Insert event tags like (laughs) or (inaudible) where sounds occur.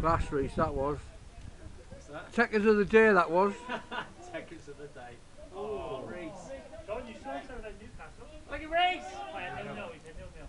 Class race that was. What's that? Seconds of the day, that was. (laughs) Tekkers of the day. Oh, Reece. John, you saw something at Newcastle. Look at Reece! Oh, yeah, nil nil, he said nil nil.